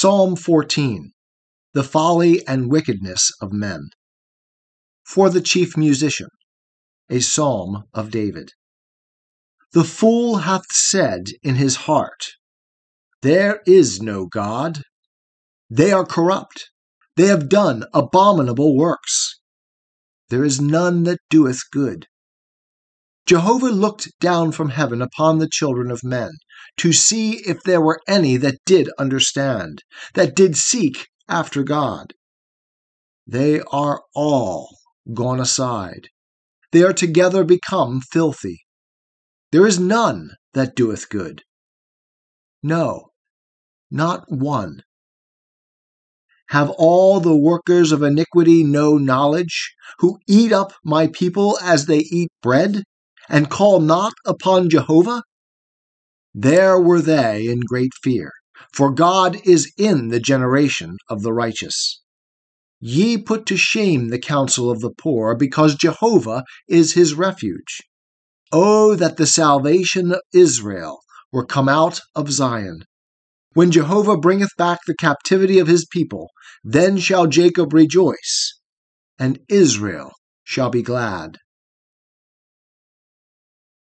Psalm 14 The Folly and Wickedness of Men. For the chief musician, a psalm of David. The fool hath said in his heart, There is no God. They are corrupt. They have done abominable works. There is none that doeth good. Jehovah looked down from heaven upon the children of men, to see if there were any that did understand, that did seek after God. They are all gone aside. They are together become filthy. There is none that doeth good. No, not one. Have all the workers of iniquity no knowledge, who eat up my people as they eat bread? And call not upon Jehovah? There were they in great fear, for God is in the generation of the righteous. Ye put to shame the counsel of the poor, because Jehovah is his refuge. Oh, that the salvation of Israel were come out of Zion. When Jehovah bringeth back the captivity of his people, then shall Jacob rejoice, and Israel shall be glad.